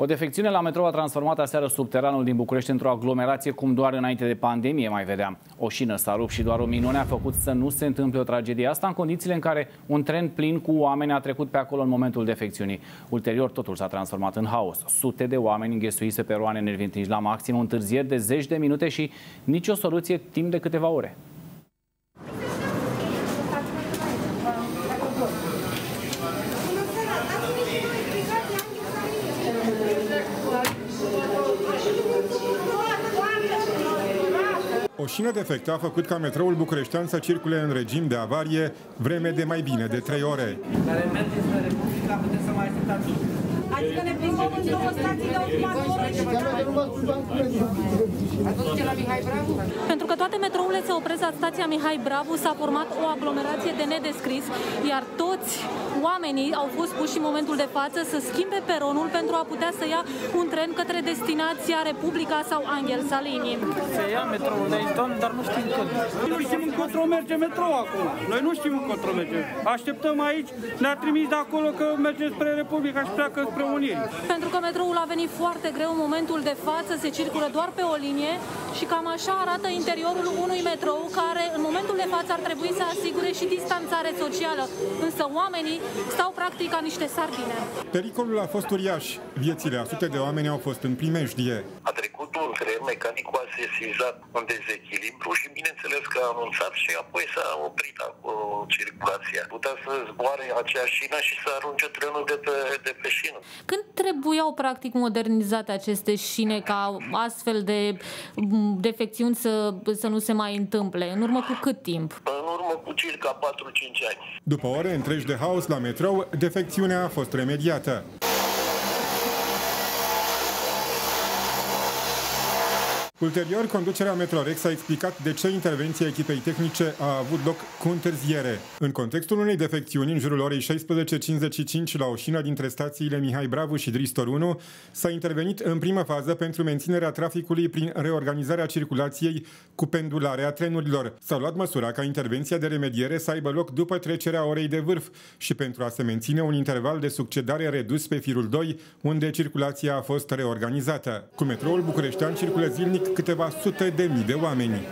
O defecțiune la metrou a transformat aseară subteranul din București într-o aglomerație cum doar înainte de pandemie mai vedeam. O șină s-a rupt și doar o minune a făcut să nu se întâmple o tragedie. Asta în condițiile în care un tren plin cu oameni a trecut pe acolo în momentul defecțiunii. Ulterior totul s-a transformat în haos. Sute de oameni înghesuiți pe peroane nervintiși la maxim, întârzieri de zeci de minute și nicio soluție timp de câteva ore. O șină defectă a făcut ca metroul bucureștean să circule în regim de avarie vreme de mai bine de 3 ore. Care mergeți spre Republica, puteți să mai așteptați Adică ne plimbăm în două stații de următoare și Pentru că toate metrourile se opresc la stația Mihai Bravu, s-a format o aglomerație de nedescris, iar toți oamenii au fost puși în momentul de față să schimbe peronul pentru a putea să ia un tren către destinația Republica sau Angel Salini. Se ia metroul de aici, doamne, dar nu știm când. Nu știm încotro merge metrou acum. Noi nu știm încotro merge. Așteptăm aici, ne-a trimis de acolo că merge spre Republica și pleacă spre Unirii. Pentru că metroul a venit foarte greu în momentul de față, se circulă doar pe o linie și cam așa arată interiorul unui metrou care în momentul de față ar trebui să asigure și distanțare socială. Însă oamenii stau practic ca niște sardine. Pericolul a fost uriaș. Viețile a sute de oameni au fost în primejdie. A trecut un tren, mecanicul a sesizat un dezechilibru și bineînțeles că a anunțat și apoi s-a oprit acolo circulația. Putea să zboare acea șină și să arunce trenul de pe, de pe șină. Când trebuiau practic modernizate aceste șine ca astfel de m, defecțiuni să, să nu se mai întâmple? În urmă cu cât timp? În urmă cu circa 4-5 ani. După ore întregi de haos la metrou, defecțiunea a fost remediată. Ulterior, conducerea Metrorex a explicat de ce intervenția echipei tehnice a avut loc cu întârziere. În contextul unei defecțiuni, în jurul orei 16.55 la o șină dintre stațiile Mihai Bravu și Dristor 1, s-a intervenit în primă fază pentru menținerea traficului prin reorganizarea circulației cu pendularea trenurilor. S-a luat măsura ca intervenția de remediere să aibă loc după trecerea orei de vârf și pentru a se menține un interval de succedare redus pe firul 2, unde circulația a fost reorganizată. Cu metroul bucureștean circulă zilnic câteva sute de mii de oameni.